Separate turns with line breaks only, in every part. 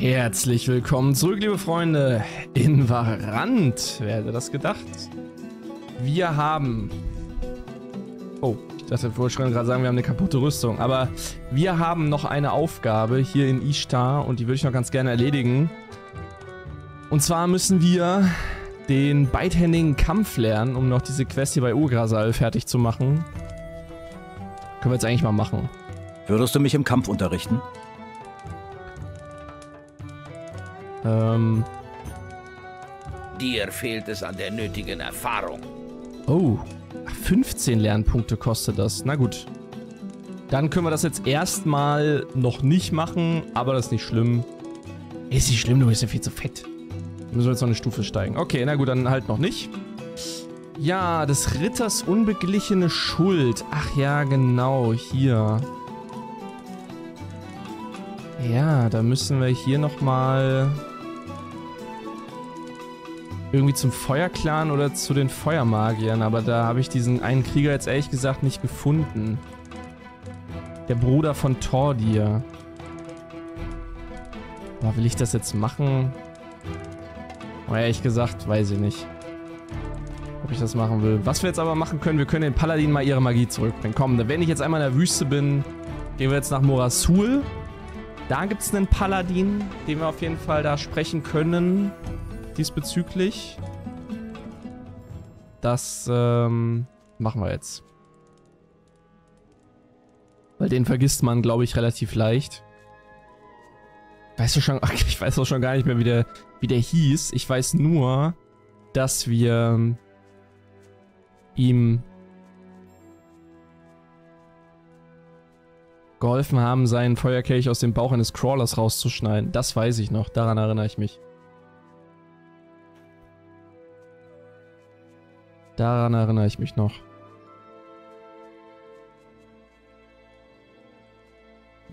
Herzlich willkommen zurück, liebe Freunde, in Varant. Wer hätte das gedacht? Wir haben... Oh, ich dachte, ich schon gerade sagen, wir haben eine kaputte Rüstung. Aber wir haben noch eine Aufgabe hier in Ishtar und die würde ich noch ganz gerne erledigen. Und zwar müssen wir den beidhändigen Kampf lernen, um noch diese Quest hier bei Ugrasal fertig zu machen. Können wir jetzt eigentlich mal machen.
Würdest du mich im Kampf unterrichten?
Ähm.
Dir fehlt es an der nötigen Erfahrung.
Oh, 15 Lernpunkte kostet das. Na gut. Dann können wir das jetzt erstmal noch nicht machen, aber das ist nicht schlimm. Ist nicht schlimm, du bist ja viel zu fett. Müssen wir jetzt noch eine Stufe steigen. Okay, na gut, dann halt noch nicht. Ja, des Ritters unbeglichene Schuld. Ach ja, genau, hier. Ja, da müssen wir hier nochmal irgendwie zum Feuerclan oder zu den Feuermagiern, aber da habe ich diesen einen Krieger jetzt ehrlich gesagt nicht gefunden. Der Bruder von Tordir. Aber will ich das jetzt machen? Aber ehrlich gesagt, weiß ich nicht. Ob ich das machen will. Was wir jetzt aber machen können, wir können den Paladin mal ihre Magie zurückbringen. Komm, wenn ich jetzt einmal in der Wüste bin, gehen wir jetzt nach Morasul. Da gibt es einen Paladin, den wir auf jeden Fall da sprechen können diesbezüglich. Das ähm, machen wir jetzt. Weil den vergisst man, glaube ich, relativ leicht. Weißt du schon, ich weiß auch schon gar nicht mehr, wie der, wie der hieß. Ich weiß nur, dass wir ähm, ihm geholfen haben, seinen Feuerkelch aus dem Bauch eines Crawlers rauszuschneiden. Das weiß ich noch, daran erinnere ich mich. Daran erinnere ich mich noch.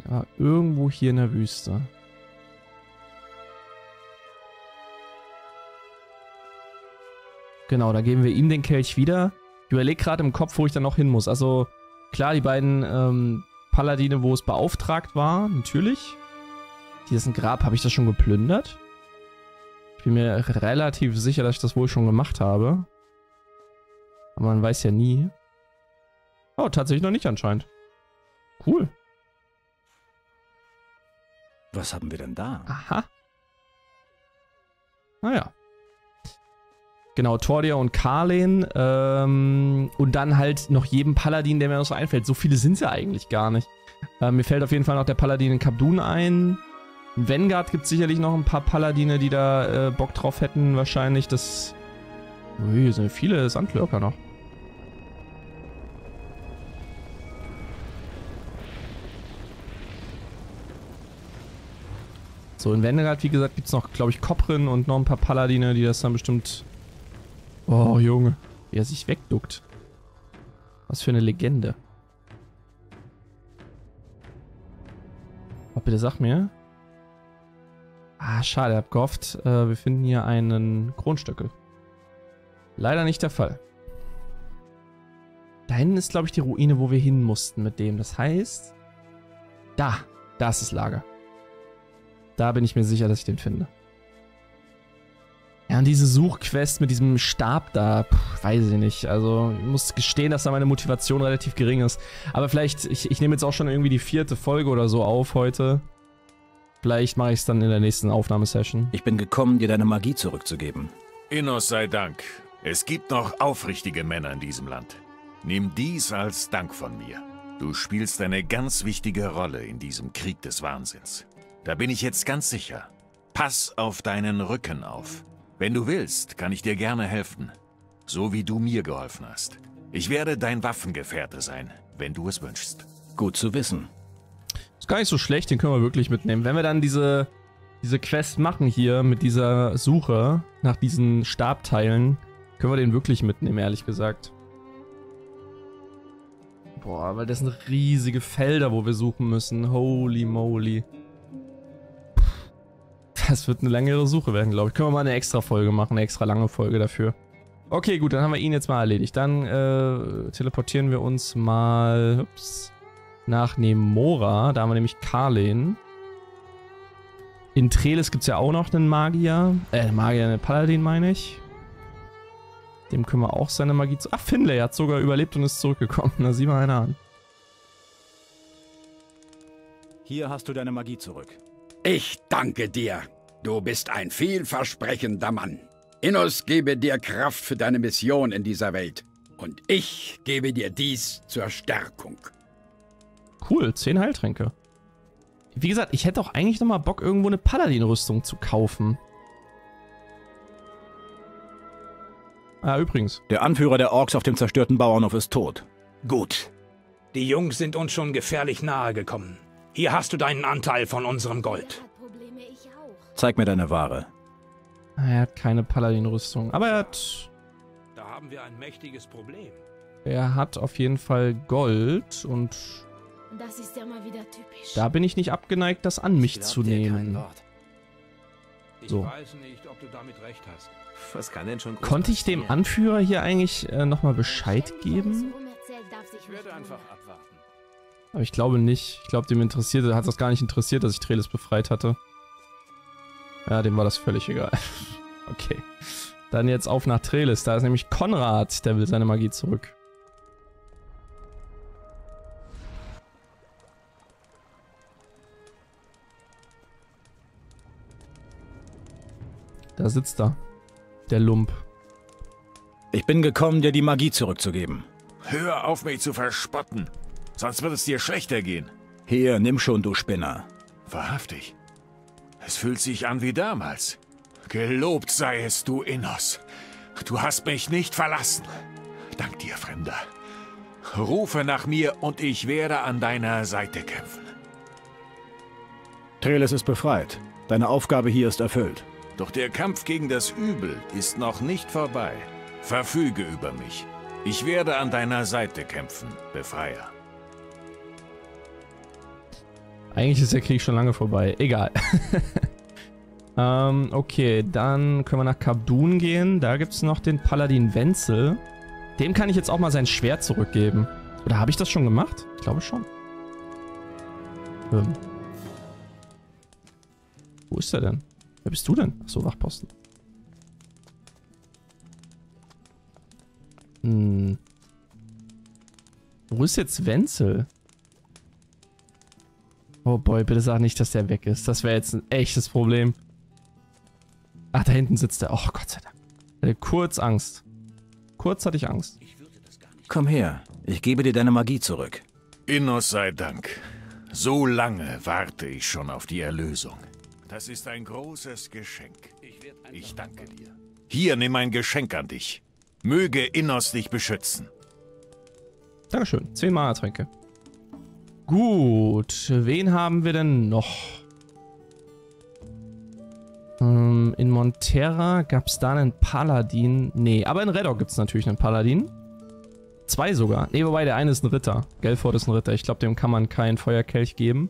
Ja, irgendwo hier in der Wüste. Genau, da geben wir ihm den Kelch wieder. Ich überlege gerade im Kopf, wo ich dann noch hin muss. Also, klar, die beiden ähm, Paladine, wo es beauftragt war, natürlich. Hier ist ein Grab, habe ich das schon geplündert? Ich bin mir relativ sicher, dass ich das wohl schon gemacht habe. Aber man weiß ja nie. Oh, tatsächlich noch nicht anscheinend. Cool.
Was haben wir denn da?
Aha. Naja. Genau, Tordia und Karlen. Ähm, und dann halt noch jedem Paladin, der mir noch so einfällt. So viele sind es ja eigentlich gar nicht. Äh, mir fällt auf jeden Fall noch der Paladin in Kabdun ein. In Vanguard gibt es sicherlich noch ein paar Paladine, die da äh, Bock drauf hätten, wahrscheinlich. Das. Ui, sind viele Sandlurker noch. So, in Wendegrad, wie gesagt, gibt es noch, glaube ich, Koprin und noch ein paar Paladine, die das dann bestimmt... Oh, Junge. Wie er sich wegduckt. Was für eine Legende. Oh, bitte sag mir. Ah, schade, hab gehofft, äh, wir finden hier einen Kronstöckel. Leider nicht der Fall. Da hinten ist, glaube ich, die Ruine, wo wir hin mussten mit dem. Das heißt... Da. Da ist das Lager. Da bin ich mir sicher, dass ich den finde. Ja, und diese Suchquest mit diesem Stab da, pff, weiß ich nicht. Also, ich muss gestehen, dass da meine Motivation relativ gering ist. Aber vielleicht, ich, ich nehme jetzt auch schon irgendwie die vierte Folge oder so auf heute. Vielleicht mache ich es dann in der nächsten Aufnahmesession.
Ich bin gekommen, dir deine Magie zurückzugeben.
Innos sei Dank. Es gibt noch aufrichtige Männer in diesem Land. Nimm dies als Dank von mir. Du spielst eine ganz wichtige Rolle in diesem Krieg des Wahnsinns. Da bin ich jetzt ganz sicher. Pass auf deinen Rücken auf. Wenn du willst, kann ich dir gerne helfen. So wie du mir geholfen hast. Ich werde dein Waffengefährte sein, wenn du es wünschst.
Gut zu wissen.
Ist gar nicht so schlecht, den können wir wirklich mitnehmen. Wenn wir dann diese, diese Quest machen hier mit dieser Suche nach diesen Stabteilen, können wir den wirklich mitnehmen, ehrlich gesagt. Boah, weil das sind riesige Felder, wo wir suchen müssen. Holy moly. Das wird eine längere Suche werden, glaube ich. Können wir mal eine extra Folge machen, eine extra lange Folge dafür. Okay, gut, dann haben wir ihn jetzt mal erledigt. Dann äh, teleportieren wir uns mal ups, nach Nemora. Da haben wir nämlich Karlen. In Treles gibt es ja auch noch einen Magier. Äh, Magier, einen Paladin meine ich. Dem können wir auch seine Magie zu... Ach, Finlay hat sogar überlebt und ist zurückgekommen. Na, sieh mal einer an.
Hier hast du deine Magie zurück.
Ich danke dir. Du bist ein vielversprechender Mann. Innos gebe dir Kraft für deine Mission in dieser Welt. Und ich gebe dir dies zur Stärkung.
Cool, 10 Heiltränke. Wie gesagt, ich hätte auch eigentlich nochmal Bock, irgendwo eine Paladin-Rüstung zu kaufen. Ah, übrigens.
Der Anführer der Orks auf dem zerstörten Bauernhof ist tot.
Gut. Die Jungs sind uns schon gefährlich nahe gekommen. Hier hast du deinen Anteil von unserem Gold.
Ich.
Zeig mir deine Ware.
Ah, Er hat keine Paladin-Rüstung. Aber er hat,
Da haben wir ein mächtiges Problem.
er hat auf jeden Fall Gold. Und
Das ist ja mal wieder typisch.
da bin ich nicht abgeneigt, das an mich zu nehmen.
Ich
So.
weiß nicht, ob du damit recht hast.
Was kann denn schon groß
Konnte ich dem? Anführer hier eigentlich äh, nochmal Bescheid geben?
Ich werde einfach abwarten.
Aber ich glaube nicht. Ich glaube, dem interessiert, hat das gar nicht interessiert, dass ich Treles befreit hatte. Ja, dem war das völlig egal. okay. Dann jetzt auf nach Treles. Da ist nämlich Konrad, der will seine Magie zurück. Da sitzt er. Der Lump.
Ich bin gekommen, dir die Magie zurückzugeben.
Hör auf, mich zu verspotten. Sonst wird es dir schlechter gehen.
Hier, nimm schon, du Spinner.
Wahrhaftig. Es fühlt sich an wie damals. Gelobt sei es, du Innos. Du hast mich nicht verlassen. Dank dir, Fremder. Rufe nach mir und ich werde an deiner Seite kämpfen.
Treles ist befreit. Deine Aufgabe hier ist erfüllt.
Doch der Kampf gegen das Übel ist noch nicht vorbei. Verfüge über mich. Ich werde an deiner Seite kämpfen, Befreier.
Eigentlich ist der Krieg schon lange vorbei. Egal. ähm, okay, dann können wir nach Kabdun gehen. Da gibt es noch den Paladin Wenzel. Dem kann ich jetzt auch mal sein Schwert zurückgeben. Oder habe ich das schon gemacht? Ich glaube schon. Ähm. Wo ist er denn? Wer bist du denn? Achso, Wachposten. Hm. Wo ist jetzt Wenzel? Oh boy, bitte sag nicht, dass der weg ist. Das wäre jetzt ein echtes Problem. Ach, da hinten sitzt er. Oh, Gott sei Dank. Ich hatte kurz Angst. Kurz hatte ich Angst.
Komm her, ich gebe dir deine Magie zurück.
Innos sei Dank. So lange warte ich schon auf die Erlösung. Das ist ein großes Geschenk. Ich danke dir. Hier, nimm ein Geschenk an dich. Möge Innos dich beschützen.
Dankeschön. Zehn Mana-Tränke. Gut. Wen haben wir denn noch? Ähm, in Monterra gab es da einen Paladin. Nee, aber in Redor gibt es natürlich einen Paladin. Zwei sogar. Nee, wobei der eine ist ein Ritter. Gelford ist ein Ritter. Ich glaube, dem kann man keinen Feuerkelch geben.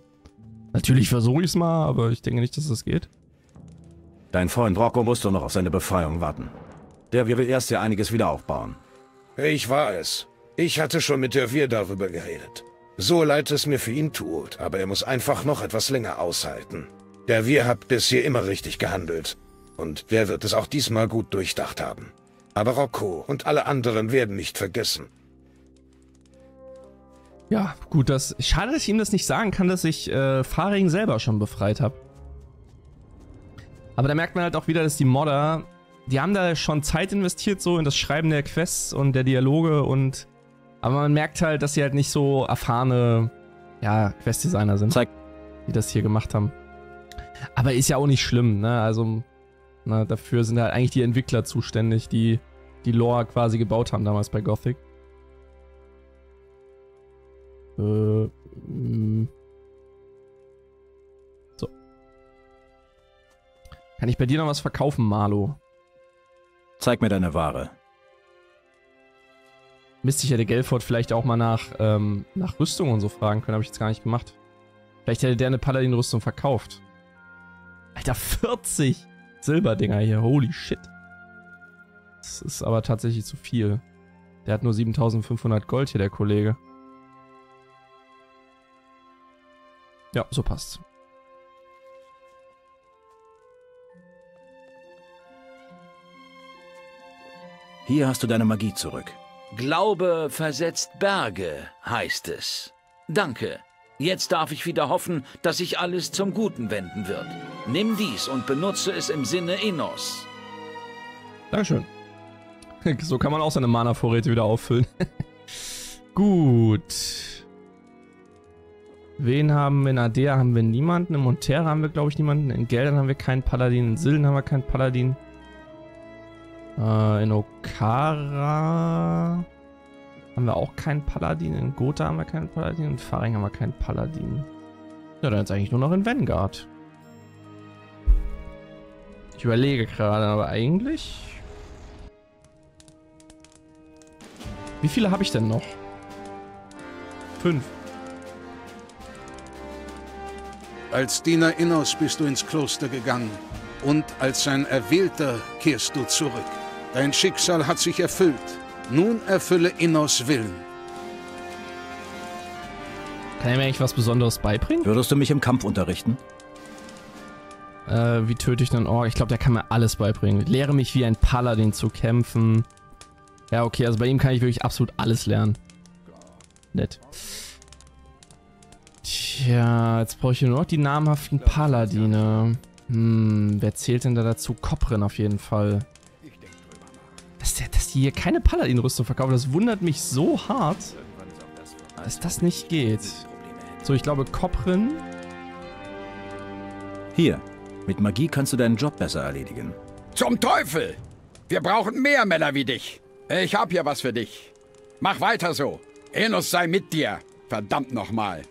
Natürlich versuche ich es mal, aber ich denke nicht, dass das geht.
Dein Freund Rocco muss doch noch auf seine Befreiung warten. Der will erst ja einiges wieder aufbauen.
Ich war es. Ich hatte schon mit der Wir darüber geredet. So leid es mir für ihn tut, aber er muss einfach noch etwas länger aushalten. Der Wir hat bisher immer richtig gehandelt. Und der wird es auch diesmal gut durchdacht haben. Aber Rocco und alle anderen werden nicht vergessen.
Ja, gut, das. Schade, dass ich ihm das nicht sagen kann, dass ich äh, Faring selber schon befreit habe. Aber da merkt man halt auch wieder, dass die Modder, die haben da schon Zeit investiert, so in das Schreiben der Quests und der Dialoge und. Aber man merkt halt, dass sie halt nicht so erfahrene, ja, Questdesigner sind,
Zeig.
die das hier gemacht haben. Aber ist ja auch nicht schlimm, ne? Also, na, dafür sind halt eigentlich die Entwickler zuständig, die die Lore quasi gebaut haben damals bei Gothic. Äh, mm. so. Kann ich bei dir noch was verkaufen, Marlo?
Zeig mir deine Ware.
Mist, ich hätte Gelford vielleicht auch mal nach, ähm, nach Rüstung und so fragen können. Habe ich jetzt gar nicht gemacht. Vielleicht hätte der eine Paladin-Rüstung verkauft. Alter, 40 Silberdinger hier. Holy shit. Das ist aber tatsächlich zu viel. Der hat nur 7500 Gold hier, der Kollege. Ja, so passt's.
Hier hast du deine Magie zurück.
Glaube versetzt Berge, heißt es. Danke. Jetzt darf ich wieder hoffen, dass sich alles zum Guten wenden wird. Nimm dies und benutze es im Sinne Innos.
Dankeschön. So kann man auch seine Mana-Vorräte wieder auffüllen. Gut. Wen haben wir? In Adea haben wir niemanden. In Montera haben wir, glaube ich, niemanden. In Geldern haben wir keinen Paladin. In Silden haben wir keinen Paladin. Äh, in Okara haben wir auch keinen Paladin. In Gotha haben wir keinen Paladin. In Faring haben wir keinen Paladin. Ja, dann ist eigentlich nur noch in Vanguard. Ich überlege gerade, aber eigentlich... Wie viele habe ich denn noch? Fünf.
Als Diener Innos bist du ins Kloster gegangen und als sein Erwählter kehrst du zurück. Dein Schicksal hat sich erfüllt. Nun erfülle Innos Willen.
Kann er mir eigentlich was Besonderes beibringen?
Würdest du mich im Kampf unterrichten?
Äh, wie töte ich einen Ork? Ich glaube, der kann mir alles beibringen. Lehre mich wie ein Paladin zu kämpfen. Ja, okay, also bei ihm kann ich wirklich absolut alles lernen. Nett. Tja, jetzt brauche ich nur noch die namhaften Paladine. Hm, wer zählt denn da dazu? Koprin auf jeden Fall. Hier keine Paladin-Rüstung verkaufen, das wundert mich so hart, dass das nicht geht. So, ich glaube Koprin.
Hier, mit Magie kannst du deinen Job besser erledigen.
Zum Teufel! Wir brauchen mehr Männer wie dich. Ich hab hier was für dich. Mach weiter so. Enos sei mit dir. Verdammt nochmal.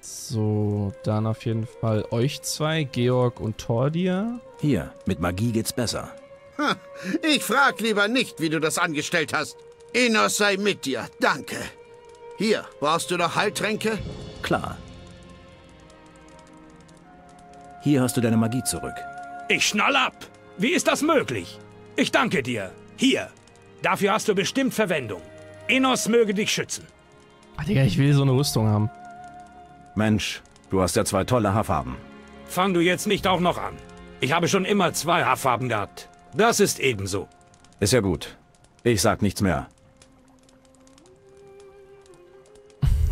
So, dann auf jeden Fall euch zwei, Georg und Tordia.
Hier, mit Magie geht's besser.
Ich frag lieber nicht, wie du das angestellt hast. Enos sei mit dir, danke. Hier, brauchst du noch Heiltränke?
Klar. Hier hast du deine Magie zurück.
Ich schnall ab. Wie ist das möglich? Ich danke dir. Hier. Dafür hast du bestimmt Verwendung. Enos möge dich schützen.
Ach, Digga, ich will so eine Rüstung haben.
Mensch, du hast ja zwei tolle Haarfarben.
Fang du jetzt nicht auch noch an. Ich habe schon immer zwei Haarfarben gehabt. Das ist ebenso.
Ist ja gut. Ich sag nichts mehr.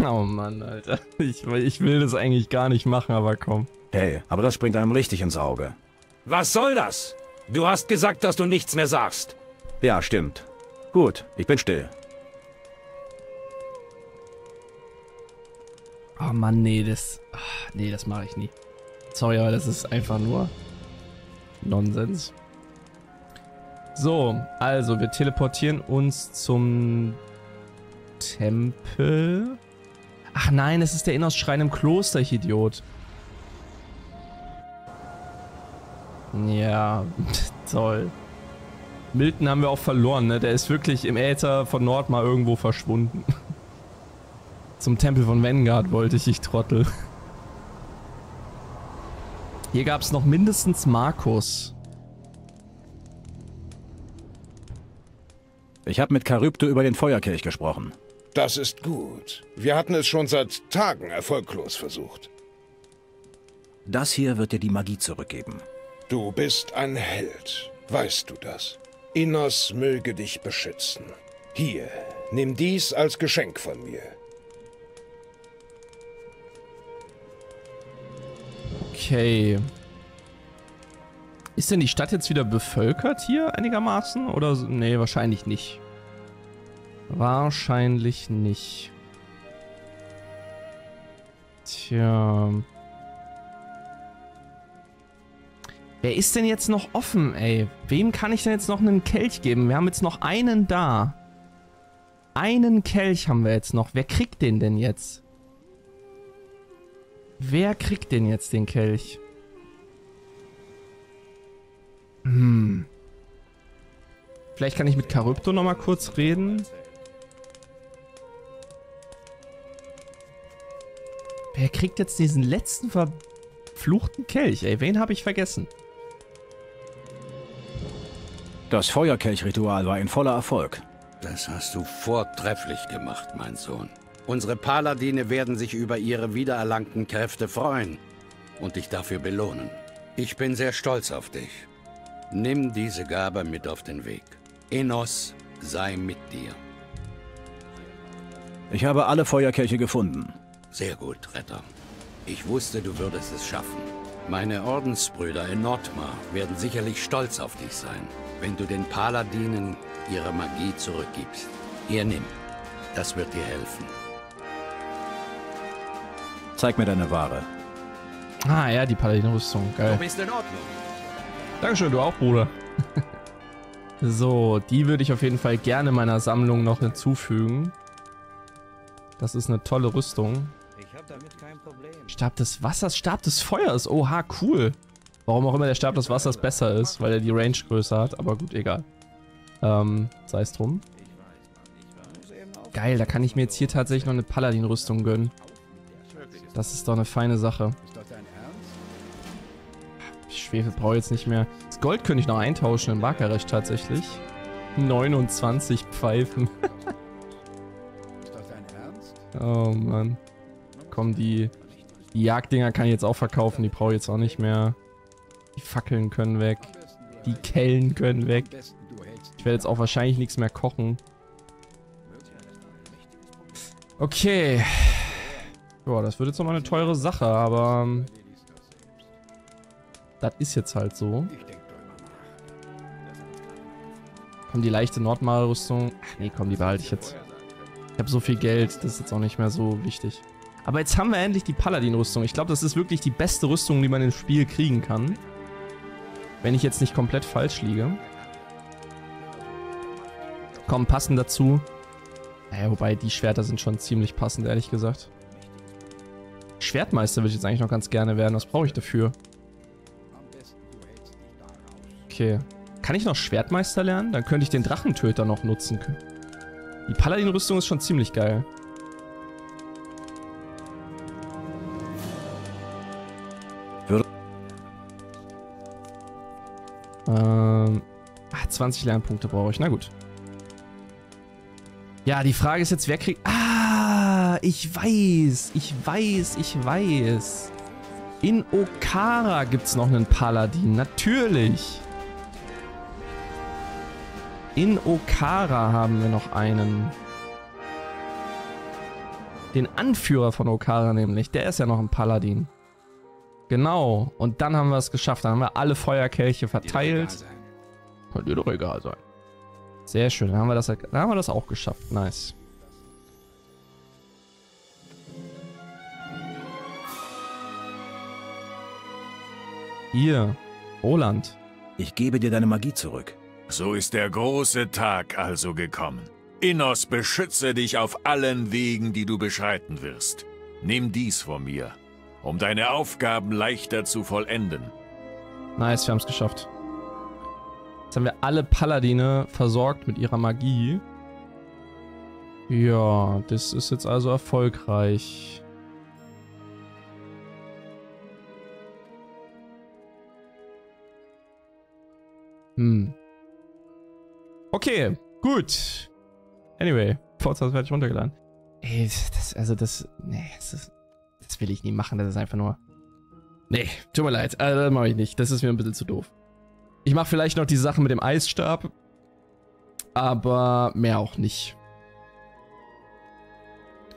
Oh Mann, Alter. Ich, ich will das eigentlich gar nicht machen, aber komm.
Hey, aber das springt einem richtig ins Auge.
Was soll das? Du hast gesagt, dass du nichts mehr sagst.
Ja, stimmt. Gut, ich bin still.
Oh Mann, nee, das... Ach, nee, das mache ich nie. Sorry, aber das ist einfach nur Nonsens. So, also wir teleportieren uns zum Tempel. Ach nein, es ist der Innersschrein im Kloster, ich Idiot. Ja, toll. Milton haben wir auch verloren, ne? Der ist wirklich im Äther von Nord mal irgendwo verschwunden. Zum Tempel von Vanguard wollte ich, ich Trottel. Hier gab es noch mindestens Markus.
Ich habe mit Charybde über den Feuerkelch gesprochen.
Das ist gut. Wir hatten es schon seit Tagen erfolglos versucht.
Das hier wird dir die Magie zurückgeben.
Du bist ein Held. Weißt du das? Innos möge dich beschützen. Hier, nimm dies als Geschenk von mir.
Okay. Ist denn die Stadt jetzt wieder bevölkert hier einigermaßen? Oder? Nee, wahrscheinlich nicht. Wahrscheinlich nicht. Tja. Wer ist denn jetzt noch offen, ey? Wem kann ich denn jetzt noch einen Kelch geben? Wir haben jetzt noch einen da. Einen Kelch haben wir jetzt noch. Wer kriegt den denn jetzt? Wer kriegt denn jetzt den Kelch? Hm. Vielleicht kann ich mit Charybdo noch mal kurz reden. Wer kriegt jetzt diesen letzten verfluchten Kelch? Ey, wen habe ich vergessen?
Das Feuerkelchritual war ein voller Erfolg.
Das hast du vortrefflich gemacht, mein Sohn. Unsere Paladine werden sich über ihre wiedererlangten Kräfte freuen und dich dafür belohnen. Ich bin sehr stolz auf dich. Nimm diese Gabe mit auf den Weg. Enos sei mit dir.
Ich habe alle Feuerkelche gefunden.
Sehr gut, Retter. Ich wusste, du würdest es schaffen. Meine Ordensbrüder in Nordmar werden sicherlich stolz auf dich sein, wenn du den Paladinen ihre Magie zurückgibst. Hier nimm. Das wird dir helfen.
Zeig mir deine Ware.
Ah ja, die Paladin-Rüstung. Geil.
Du bist in Ordnung.
Dankeschön, du auch, Bruder. so, die würde ich auf jeden Fall gerne meiner Sammlung noch hinzufügen. Das ist eine tolle Rüstung.
Ich habe damit kein Problem.
Stab des Wassers, Stab des Feuers. Oha, cool. Warum auch immer der Stab des Wassers besser ist, weil er die Range größer hat. Aber gut, egal. Ähm, sei es drum. Geil, da kann ich mir jetzt hier tatsächlich noch eine Paladin-Rüstung gönnen. Das ist doch eine feine Sache. Schwefel brauche ich jetzt nicht mehr. Das Gold könnte ich noch eintauschen in Barkarecht tatsächlich. 29 Pfeifen. oh Mann. Komm, die, die Jagddinger kann ich jetzt auch verkaufen. Die brauche ich jetzt auch nicht mehr. Die Fackeln können weg. Die Kellen können weg. Ich werde jetzt auch wahrscheinlich nichts mehr kochen. Okay. Boah, das wird jetzt nochmal eine teure Sache, aber... Das ist jetzt halt so. Komm, die leichte Nordmaler-Rüstung. Ach nee, komm, die behalte ich jetzt. Ich habe so viel Geld, das ist jetzt auch nicht mehr so wichtig. Aber jetzt haben wir endlich die Paladin-Rüstung. Ich glaube, das ist wirklich die beste Rüstung, die man im Spiel kriegen kann. Wenn ich jetzt nicht komplett falsch liege. Komm, passend dazu. Naja, wobei die Schwerter sind schon ziemlich passend, ehrlich gesagt. Schwertmeister würde ich jetzt eigentlich noch ganz gerne werden. Was brauche ich dafür? Okay. Kann ich noch Schwertmeister lernen? Dann könnte ich den Drachentöter noch nutzen. Die Paladin-Rüstung ist schon ziemlich geil. Ähm, ah, 20 Lernpunkte brauche ich. Na gut. Ja, die Frage ist jetzt, wer kriegt... Ah, ich weiß. Ich weiß, ich weiß. In Okara gibt es noch einen Paladin. Natürlich. In Okara haben wir noch einen. Den Anführer von Okara nämlich. Der ist ja noch ein Paladin. Genau. Und dann haben wir es geschafft. Dann haben wir alle Feuerkelche verteilt. Könnte dir doch egal sein. Sehr schön. Dann haben wir das, dann haben wir das auch geschafft. Nice. Hier. Roland.
Ich gebe dir deine Magie zurück.
So ist der große Tag also gekommen. Innos beschütze dich auf allen Wegen, die du beschreiten wirst. Nimm dies von mir, um deine Aufgaben leichter zu vollenden.
Nice, wir haben es geschafft. Jetzt haben wir alle Paladine versorgt mit ihrer Magie. Ja, das ist jetzt also erfolgreich. Hm. Okay, gut. Anyway, Forza werde ich runtergeladen. Ey, das, also das, nee, das, ist, das will ich nie machen, das ist einfach nur... Nee, tut mir leid, also das mache ich nicht, das ist mir ein bisschen zu doof. Ich mache vielleicht noch die Sache mit dem Eisstab, aber mehr auch nicht.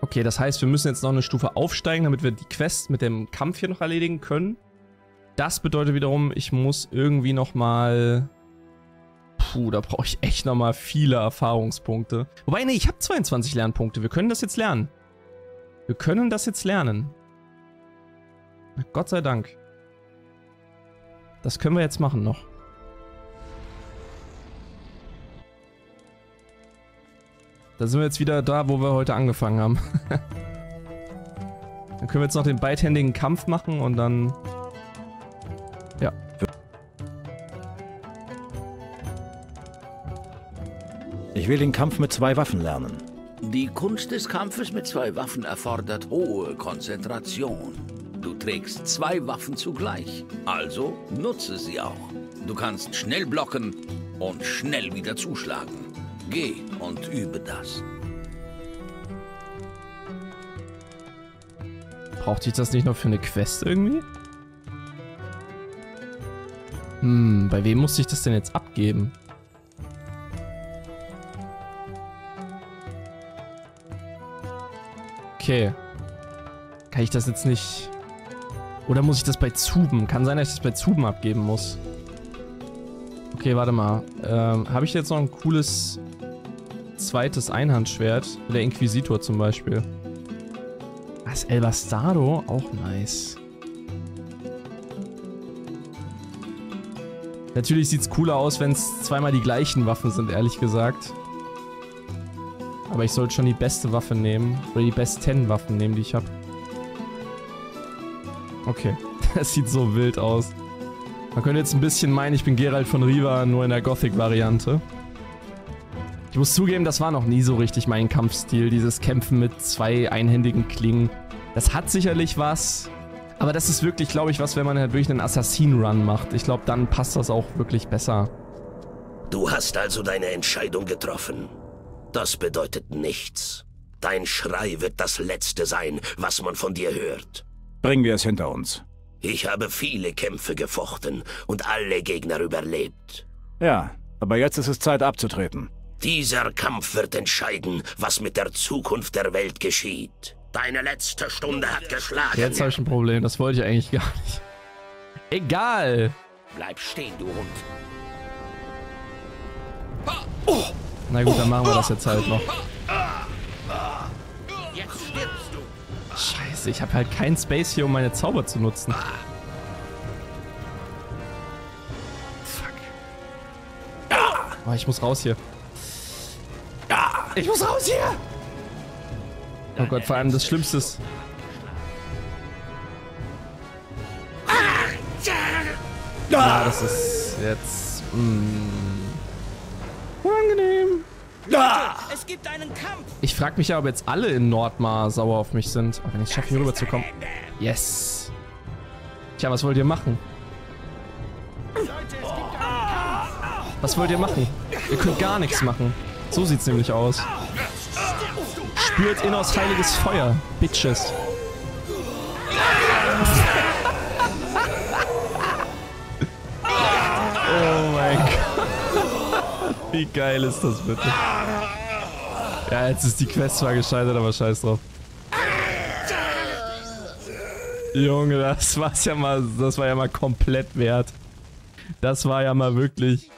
Okay, das heißt, wir müssen jetzt noch eine Stufe aufsteigen, damit wir die Quest mit dem Kampf hier noch erledigen können. Das bedeutet wiederum, ich muss irgendwie nochmal... Puh, da brauche ich echt nochmal viele Erfahrungspunkte. Wobei, nee, ich habe 22 Lernpunkte. Wir können das jetzt lernen. Wir können das jetzt lernen. Gott sei Dank. Das können wir jetzt machen noch. Da sind wir jetzt wieder da, wo wir heute angefangen haben. dann können wir jetzt noch den beidhändigen Kampf machen und dann...
Ich will den Kampf mit zwei Waffen lernen.
Die Kunst des Kampfes mit zwei Waffen erfordert hohe Konzentration. Du trägst zwei Waffen zugleich, also nutze sie auch. Du kannst schnell blocken und schnell wieder zuschlagen. Geh und übe das.
Brauchte ich das nicht noch für eine Quest irgendwie? Hm, bei wem musste ich das denn jetzt abgeben? Okay. Kann ich das jetzt nicht... Oder muss ich das bei Zuben? Kann sein, dass ich das bei Zuben abgeben muss. Okay, warte mal. Ähm, habe ich jetzt noch ein cooles zweites Einhandschwert? Der Inquisitor zum Beispiel. Das El Bastardo, auch nice. Natürlich sieht es cooler aus, wenn es zweimal die gleichen Waffen sind, ehrlich gesagt. Aber ich sollte schon die beste Waffe nehmen. Oder die besten Waffen nehmen, die ich habe. Okay. Das sieht so wild aus. Man könnte jetzt ein bisschen meinen, ich bin Geralt von Riva, nur in der Gothic-Variante. Ich muss zugeben, das war noch nie so richtig mein Kampfstil, dieses Kämpfen mit zwei einhändigen Klingen. Das hat sicherlich was, aber das ist wirklich, glaube ich, was, wenn man halt wirklich einen Assassin-Run macht. Ich glaube, dann passt das auch wirklich besser.
Du hast also deine Entscheidung getroffen. Das bedeutet nichts. Dein Schrei wird das Letzte sein, was man von dir hört.
Bringen wir es hinter uns.
Ich habe viele Kämpfe gefochten und alle Gegner überlebt.
Ja, aber jetzt ist es Zeit abzutreten.
Dieser Kampf wird entscheiden, was mit der Zukunft der Welt geschieht. Deine letzte Stunde hat geschlagen.
Jetzt habe ich ein Problem, das wollte ich eigentlich gar nicht. Egal.
Bleib stehen, du Hund.
Na gut, dann machen wir das jetzt halt noch. Scheiße, ich habe halt keinen Space hier, um meine Zauber zu nutzen. Fuck. Oh, ich muss raus hier. Ich muss raus hier! Oh Gott, vor allem das Schlimmste ist... Ja, das ist jetzt... Mm, unangenehm.
Es gibt einen Kampf.
Ich frage mich ja, ob jetzt alle in Nordmar sauer auf mich sind. Aber wenn ich es schaffe, hier rüber zu kommen. Yes. Tja, was wollt ihr machen? Was wollt ihr machen? Ihr könnt gar nichts machen. So sieht's nämlich aus. Spürt Innos heiliges Feuer, Bitches. Wie geil ist das bitte? Ja, jetzt ist die Quest zwar gescheitert, aber scheiß drauf. Junge, das war's ja mal, das war ja mal komplett wert. Das war ja mal wirklich,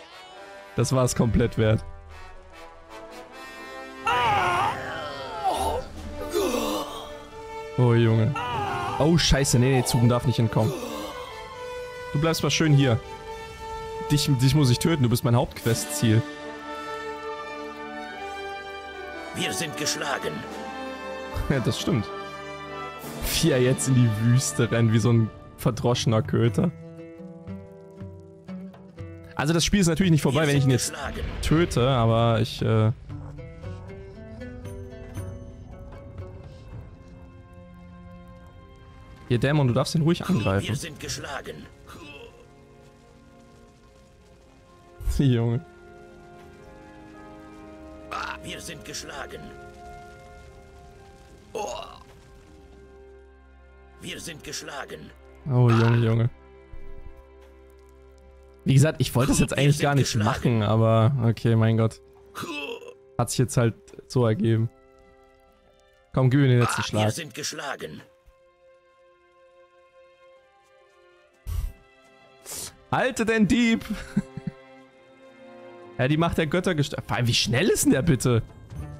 das war es komplett wert. Oh, Junge. Oh, scheiße. Nee, nee, Zugen darf nicht entkommen. Du bleibst mal schön hier. Dich, dich muss ich töten. Du bist mein Hauptquest-Ziel.
Wir sind geschlagen.
Ja, das stimmt. Wie er jetzt in die Wüste rennt, wie so ein verdroschener Köter. Also das Spiel ist natürlich nicht vorbei, wenn ich ihn jetzt töte, aber ich, äh... Hier, Dämon, du darfst ihn ruhig angreifen.
Wir sind geschlagen.
Junge.
Wir sind geschlagen. Oh. Wir sind geschlagen.
Oh, Junge, Junge. Wie gesagt, ich wollte das jetzt eigentlich gar nicht machen, aber okay, mein Gott. Hat sich jetzt halt so ergeben. Komm, gib mir den letzten Schlag.
Wir sind geschlagen.
Halte den Dieb! Ja, die Macht der Götter gestört. Vor allem, wie schnell ist denn der bitte?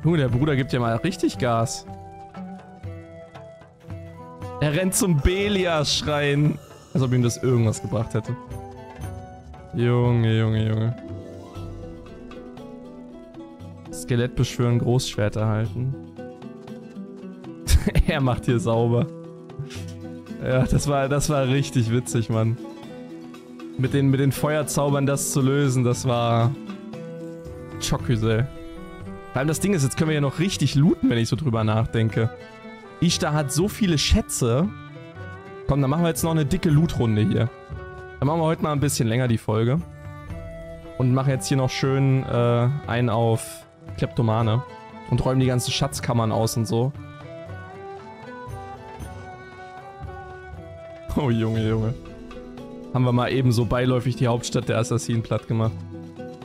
Junge, der Bruder gibt ja mal richtig Gas. Er rennt zum Belia-Schrein. Als ob ihm das irgendwas gebracht hätte. Junge, Junge, Junge. Skelett beschwören, Großschwert erhalten. er macht hier sauber. Ja, das war, das war richtig witzig, Mann. Mit den, mit den Feuerzaubern das zu lösen, das war... Chockhüsel. Vor allem das Ding ist, jetzt können wir ja noch richtig looten, wenn ich so drüber nachdenke. Ishtar hat so viele Schätze. Komm, dann machen wir jetzt noch eine dicke Loot-Runde hier. Dann machen wir heute mal ein bisschen länger die Folge. Und machen jetzt hier noch schön äh, einen auf Kleptomane. Und räumen die ganzen Schatzkammern aus und so. Oh, Junge, Junge. haben wir mal eben so beiläufig die Hauptstadt der Assassinen platt gemacht.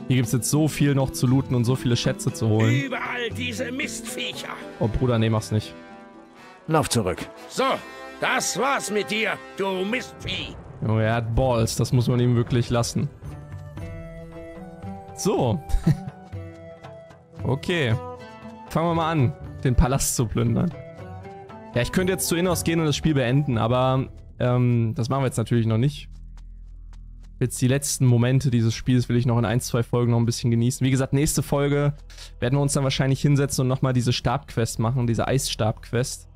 Hier gibt es jetzt so viel noch zu looten und so viele Schätze zu holen.
Überall diese Mistviecher.
Oh Bruder, nee, mach's nicht.
Lauf zurück.
So, das war's mit dir, du Mistvieh.
Junge, er hat Balls, das muss man ihm wirklich lassen. So. okay. Fangen wir mal an, den Palast zu plündern. Ja, ich könnte jetzt zu Innos gehen und das Spiel beenden, aber ähm, das machen wir jetzt natürlich noch nicht. Jetzt die letzten Momente dieses Spiels will ich noch in ein, zwei Folgen noch ein bisschen genießen. Wie gesagt, nächste Folge werden wir uns dann wahrscheinlich hinsetzen und nochmal diese Stabquest machen, diese Eisstabquest.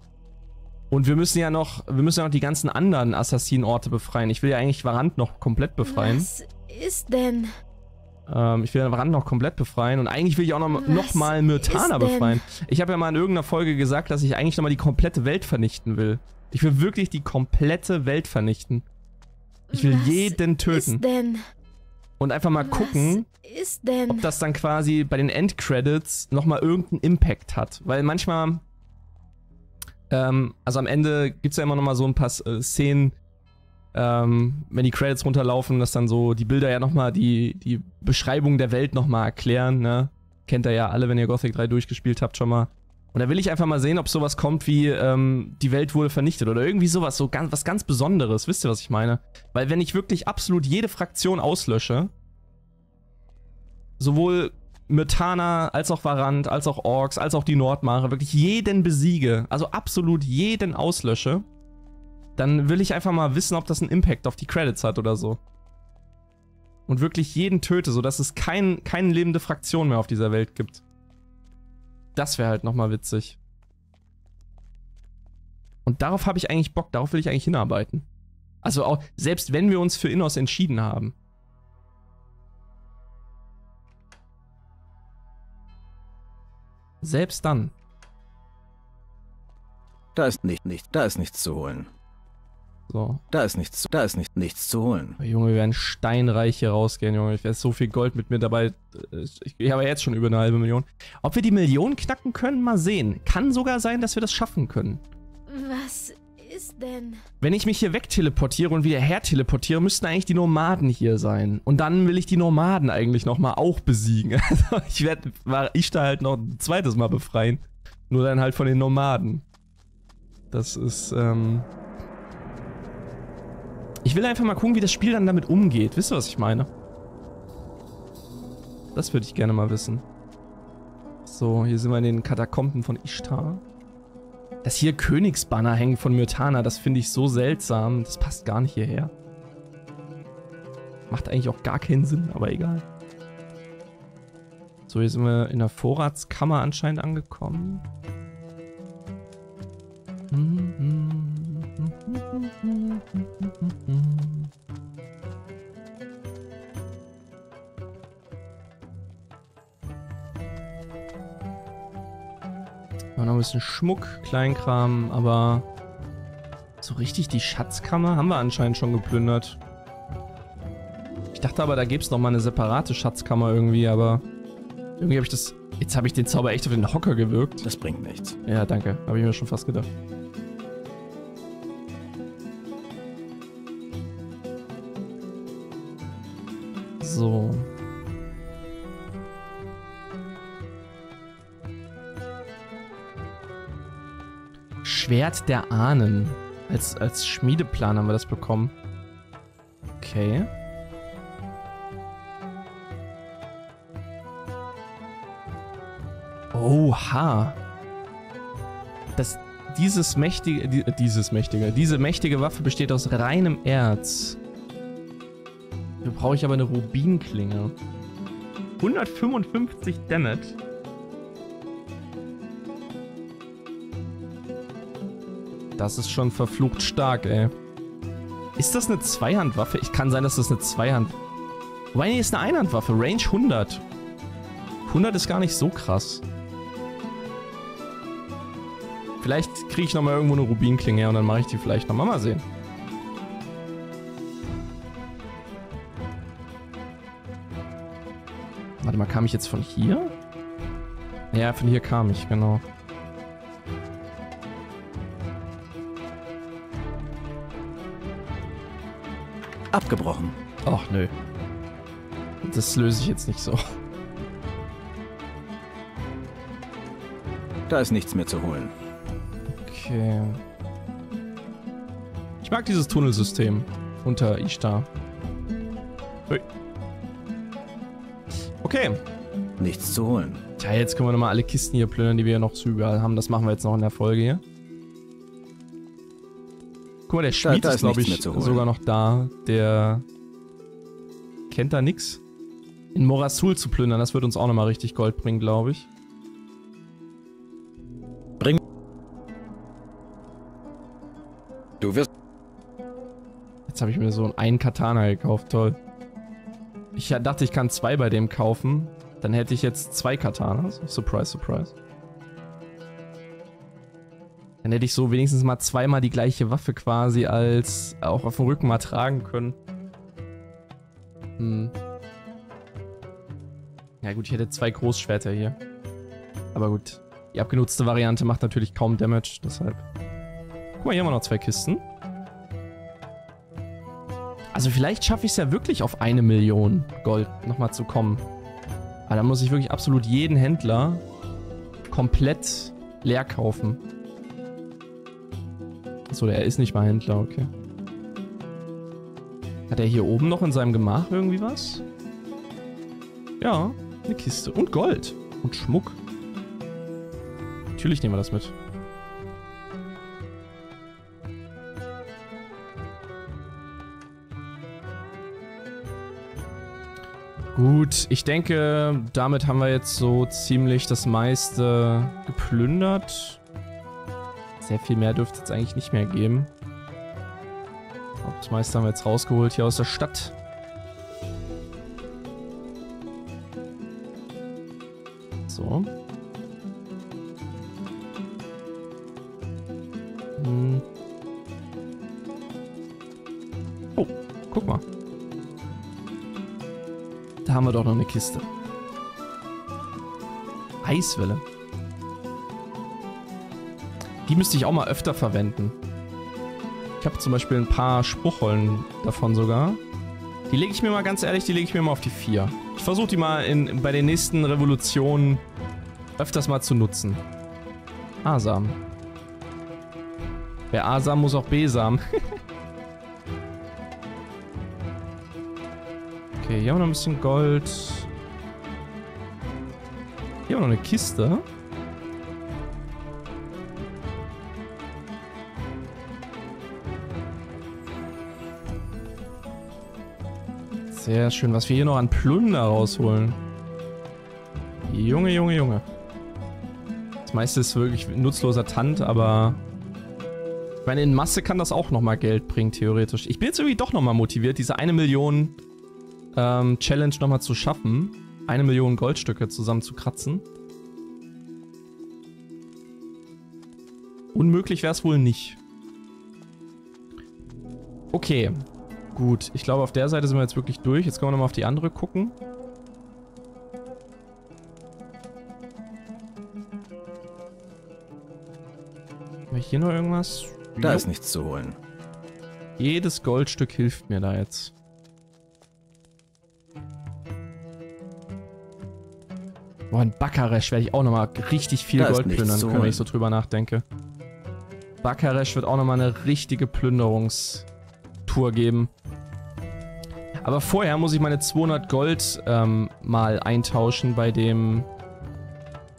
Und wir müssen ja noch, wir müssen ja noch die ganzen anderen Assassinenorte befreien. Ich will ja eigentlich Varant noch komplett befreien.
Was ist denn?
Ähm, ich will ja Varant noch komplett befreien und eigentlich will ich auch noch, noch mal Myrtana befreien. Ich habe ja mal in irgendeiner Folge gesagt, dass ich eigentlich noch mal die komplette Welt vernichten will. Ich will wirklich die komplette Welt vernichten. Ich will
Was
jeden töten.
Ist denn?
Und einfach mal gucken,
Ist denn?
ob das dann quasi bei den Endcredits nochmal irgendeinen Impact hat. Weil manchmal, ähm, also am Ende gibt es ja immer nochmal so ein paar äh, Szenen, ähm, wenn die Credits runterlaufen, dass dann so die Bilder ja nochmal die, die Beschreibung der Welt nochmal erklären, ne? Kennt ihr ja alle, wenn ihr Gothic 3 durchgespielt habt schon mal. Und da will ich einfach mal sehen, ob sowas kommt wie, ähm, die Welt wurde vernichtet oder irgendwie sowas, so ganz, was ganz Besonderes. Wisst ihr, was ich meine? Weil wenn ich wirklich absolut jede Fraktion auslösche, sowohl Myrtana, als auch Varant, als auch Orks, als auch die Nordmare, wirklich jeden besiege, also absolut jeden auslösche, dann will ich einfach mal wissen, ob das einen Impact auf die Credits hat oder so. Und wirklich jeden töte, sodass es kein, keine lebende Fraktion mehr auf dieser Welt gibt. Das wäre halt nochmal witzig. Und darauf habe ich eigentlich Bock, darauf will ich eigentlich hinarbeiten. Also auch, selbst wenn wir uns für Innos entschieden haben. Selbst dann.
Da ist nicht, nicht, da ist nichts zu holen.
So.
Da ist nichts, da ist nicht, nichts zu holen.
Junge, wir werden steinreich hier rausgehen, Junge. Ich werde so viel Gold mit mir dabei. Ich, ich habe jetzt schon über eine halbe Million. Ob wir die Million knacken können, mal sehen. Kann sogar sein, dass wir das schaffen können.
Was ist denn?
Wenn ich mich hier wegteleportiere und wieder her teleportiere, müssten eigentlich die Nomaden hier sein. Und dann will ich die Nomaden eigentlich nochmal auch besiegen. Also ich werde ich da halt noch ein zweites Mal befreien. Nur dann halt von den Nomaden. Das ist, ähm... Ich will einfach mal gucken, wie das Spiel dann damit umgeht. Wisst ihr, was ich meine? Das würde ich gerne mal wissen. So, hier sind wir in den Katakomben von Ishtar. Dass hier Königsbanner hängen von Myrtana, das finde ich so seltsam. Das passt gar nicht hierher. Macht eigentlich auch gar keinen Sinn, aber egal. So, hier sind wir in der Vorratskammer anscheinend angekommen. War noch ein bisschen Schmuck, Kleinkram, aber so richtig die Schatzkammer haben wir anscheinend schon geplündert. Ich dachte aber, da gäbe es nochmal eine separate Schatzkammer irgendwie, aber irgendwie habe ich das... Jetzt habe ich den Zauber echt auf den Hocker gewirkt.
Das bringt nichts.
Ja, danke. Habe ich mir schon fast gedacht. Schwert der Ahnen. Als, als Schmiedeplan haben wir das bekommen. Okay. Oha. Das, dieses mächtige, die, dieses mächtige, diese mächtige Waffe besteht aus reinem Erz. Dafür brauche ich aber eine Rubinklinge. 155 Damage. Das ist schon verflucht stark, ey. Ist das eine Zweihandwaffe? Ich kann sein, dass das eine Zweihand... Wobei, nee, ist eine Einhandwaffe. Range 100. 100 ist gar nicht so krass. Vielleicht kriege ich nochmal irgendwo eine Rubinklinge her und dann mache ich die vielleicht nochmal. Mal sehen. Warte mal, kam ich jetzt von hier? Ja, von hier kam ich, genau.
Abgebrochen.
Ach nö. Das löse ich jetzt nicht so.
Da ist nichts mehr zu holen.
Okay. Ich mag dieses Tunnelsystem unter Ishtar. Ui. Okay.
Nichts zu holen.
Tja, jetzt können wir nochmal alle Kisten hier plündern, die wir noch zu überall haben. Das machen wir jetzt noch in der Folge hier. Guck mal, der Schmied
da
ist,
ist
glaube ich, sogar noch da. Der kennt da nix. In Morasul zu plündern, das wird uns auch nochmal richtig Gold bringen, glaube ich.
Bring.
Du wirst.
Jetzt habe ich mir so einen Katana gekauft, toll. Ich dachte, ich kann zwei bei dem kaufen. Dann hätte ich jetzt zwei Katanas. Surprise, surprise. Dann hätte ich so wenigstens mal zweimal die gleiche Waffe quasi als auch auf dem Rücken mal tragen können. Hm. Ja gut, ich hätte zwei Großschwerter hier. Aber gut, die abgenutzte Variante macht natürlich kaum Damage, deshalb. Guck mal, hier haben wir noch zwei Kisten. Also vielleicht schaffe ich es ja wirklich auf eine Million Gold nochmal zu kommen. Aber dann muss ich wirklich absolut jeden Händler komplett leer kaufen. Achso, der ist nicht mal Händler, okay. Hat er hier oben noch in seinem Gemach irgendwie was? Ja, eine Kiste. Und Gold. Und Schmuck. Natürlich nehmen wir das mit. Gut, ich denke, damit haben wir jetzt so ziemlich das meiste geplündert. Sehr viel mehr dürfte es eigentlich nicht mehr geben. Meiste haben wir jetzt rausgeholt hier aus der Stadt. So. Hm. Oh, guck mal. Da haben wir doch noch eine Kiste. Eiswelle. Die müsste ich auch mal öfter verwenden. Ich habe zum Beispiel ein paar Spruchrollen davon sogar. Die lege ich mir mal ganz ehrlich, die lege ich mir mal auf die 4. Ich versuche die mal in, bei den nächsten Revolutionen öfters mal zu nutzen. A-Samen. Wer A-Samen muss auch B-Samen. okay, hier haben wir noch ein bisschen Gold. Hier haben wir noch eine Kiste. Sehr schön, was wir hier noch an Plunder rausholen. Junge, Junge, Junge. Das meiste ist wirklich nutzloser Tand, aber... Ich meine, in Masse kann das auch nochmal Geld bringen, theoretisch. Ich bin jetzt irgendwie doch nochmal motiviert, diese eine Million ähm, Challenge nochmal zu schaffen. Eine Million Goldstücke zusammen zu kratzen. Unmöglich wäre es wohl nicht. Okay. Gut, ich glaube, auf der Seite sind wir jetzt wirklich durch. Jetzt können wir nochmal auf die andere gucken. Haben wir hier noch irgendwas?
Da
Jo.
ist nichts zu holen.
Jedes Goldstück hilft mir da jetzt. Boah, in Bakaresh werde ich auch nochmal richtig viel
Da
Gold plündern können, wenn ich so drüber nachdenke. Bakaresh wird auch nochmal eine richtige Plünderungstour geben. Aber vorher muss ich meine 200 Gold ähm, mal eintauschen bei dem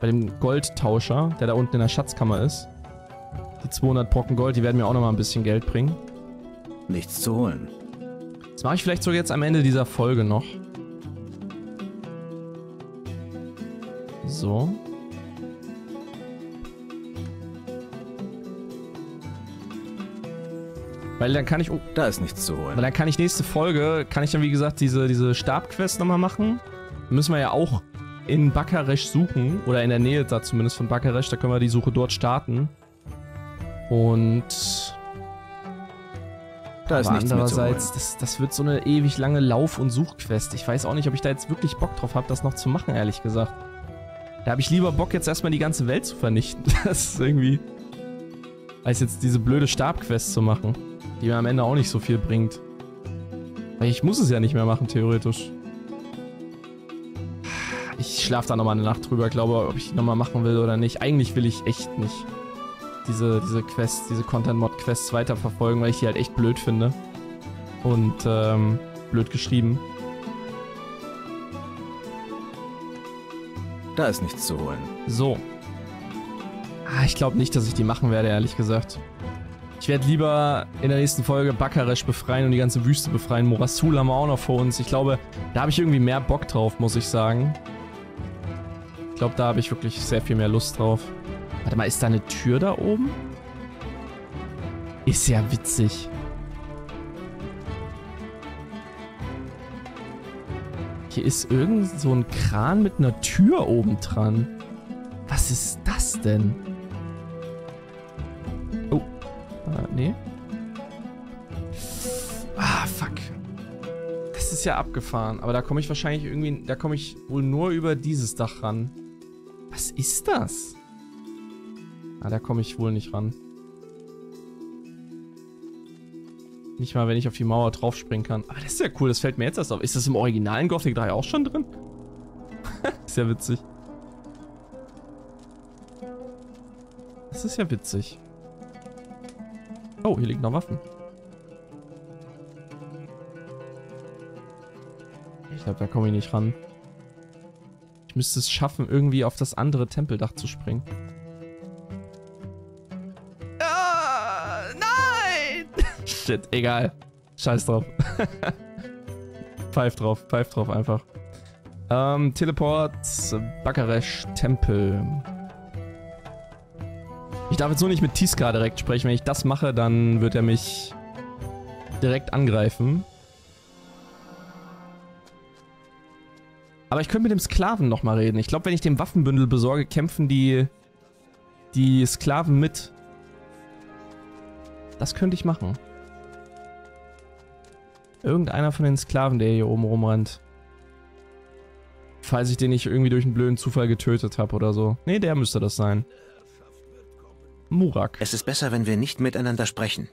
bei dem Goldtauscher, der da unten in der Schatzkammer ist. Die 200 Brocken Gold, die werden mir auch nochmal ein bisschen Geld bringen.
Nichts zu holen.
Das mache ich vielleicht sogar jetzt am Ende dieser Folge noch. So. Weil dann kann ich... Oh,
Da ist nichts zu
weil
holen.
dann kann ich nächste Folge, kann ich dann wie gesagt diese, diese Stabquest nochmal machen. Müssen wir ja auch in Bakaresh suchen. Oder in der Nähe da zumindest von Bakaresh. Da können wir die Suche dort starten. Und...
Da ist
Aber
nichts mehr zu holen.
andererseits, das, das wird so eine ewig lange Lauf- und Suchquest. Ich weiß auch nicht, ob ich da jetzt wirklich Bock drauf habe, das noch zu machen, ehrlich gesagt. Da habe ich lieber Bock, jetzt erstmal die ganze Welt zu vernichten. Das ist irgendwie... Als jetzt diese blöde Stabquest zu machen, die mir am Ende auch nicht so viel bringt. Weil ich muss es ja nicht mehr machen, theoretisch. Ich schlafe da nochmal eine Nacht drüber, glaube, ob ich die nochmal machen will oder nicht. Eigentlich will ich echt nicht diese, diese Quests, diese Content-Mod-Quests weiterverfolgen, weil ich die halt echt blöd finde. Und, ähm, blöd geschrieben.
Da ist nichts zu holen.
So. Ah, ich glaube nicht, dass ich die machen werde, ehrlich gesagt. Ich werde lieber in der nächsten Folge Bakaresh befreien und die ganze Wüste befreien. Morasul haben wir auch noch vor uns. Ich glaube, da habe ich irgendwie mehr Bock drauf, muss ich sagen. Ich glaube, da habe ich wirklich sehr viel mehr Lust drauf. Warte mal, ist da eine Tür da oben? Ist ja witzig. Hier ist irgend so ein Kran mit einer Tür oben dran. Was ist das denn? Nee. Ah, fuck. Das ist ja abgefahren. Aber da komme ich wahrscheinlich irgendwie... Da komme ich wohl nur über dieses Dach ran. Was ist das? Ah, da komme ich wohl nicht ran. Nicht mal, wenn ich auf die Mauer draufspringen kann. Aber das ist ja cool, das fällt mir jetzt erst auf. Ist das im originalen Gothic 3 auch schon drin? ist ja witzig. Das ist ja witzig. Oh, hier liegen noch Waffen. Ich glaube, da komme ich nicht ran. Ich müsste es schaffen, irgendwie auf das andere Tempeldach zu springen. Shit, egal. Scheiß drauf. pfeif drauf, pfeif drauf einfach. Ähm, Teleport, Bakaresh, Tempel. Ich darf jetzt nur nicht mit Tiska direkt sprechen. Wenn ich das mache, dann wird er mich direkt angreifen. Aber ich könnte mit dem Sklaven nochmal reden. Ich glaube, wenn ich dem Waffenbündel besorge, kämpfen die, die Sklaven mit. Das könnte ich machen. Irgendeiner von den Sklaven, der hier oben rumrennt. Falls ich den nicht irgendwie durch einen blöden Zufall getötet habe oder so. Nee, der müsste das sein. Murak.
Es ist besser, wenn wir nicht miteinander sprechen.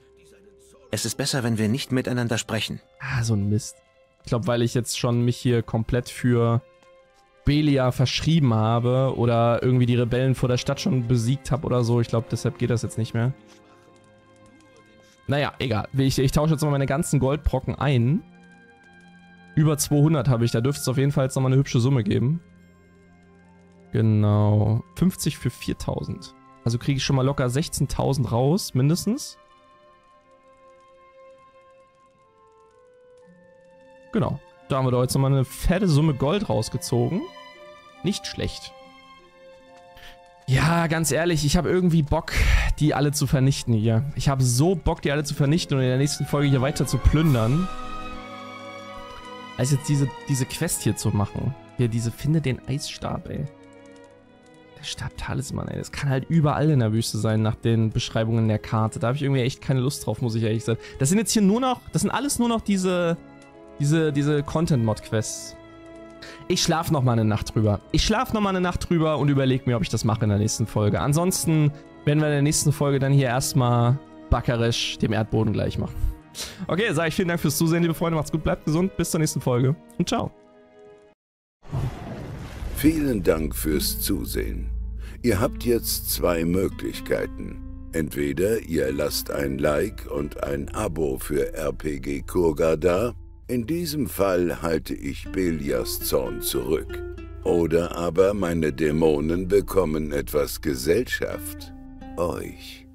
Es ist besser, wenn wir nicht miteinander sprechen.
Ah, so ein Mist. Ich glaube, weil ich jetzt schon mich hier komplett für Belia verschrieben habe oder irgendwie die Rebellen vor der Stadt schon besiegt habe oder so. Ich glaube, deshalb geht das jetzt nicht mehr. Naja, egal. Ich, ich tausche jetzt mal meine ganzen Goldbrocken ein. Über 200 habe ich. Da dürfte es auf jeden Fall jetzt nochmal eine hübsche Summe geben. Genau. 50 für 4000. Also kriege ich schon mal locker 16.000 raus, mindestens. Genau. Da haben wir doch jetzt nochmal eine fette Summe Gold rausgezogen. Nicht schlecht. Ja, ganz ehrlich, ich habe irgendwie Bock, die alle zu vernichten hier. Ich habe so Bock, die alle zu vernichten und in der nächsten Folge hier weiter zu plündern. Als jetzt diese, diese Quest hier zu machen. Hier, diese Finde den Eisstab, ey. Der Stab Talisman, ey. Das kann halt überall in der Wüste sein, nach den Beschreibungen der Karte. Da habe ich irgendwie echt keine Lust drauf, muss ich ehrlich sagen. Das sind jetzt hier nur noch, das sind alles nur noch diese, diese, diese Content-Mod-Quests. Ich schlafe noch mal eine Nacht drüber. Ich schlafe noch mal eine Nacht drüber und überlege mir, ob ich das mache in der nächsten Folge. Ansonsten werden wir in der nächsten Folge dann hier erstmal Bakaresh dem Erdboden gleich machen. Okay, sage ich vielen Dank fürs Zusehen, liebe Freunde. Macht's gut, bleibt gesund. Bis zur nächsten Folge und ciao.
Vielen Dank fürs Zusehen. Ihr habt jetzt zwei Möglichkeiten. Entweder ihr lasst ein Like und ein Abo für RPG Kurga da, in diesem Fall halte ich Belias Zorn zurück. Oder aber meine Dämonen bekommen etwas Gesellschaft. Euch.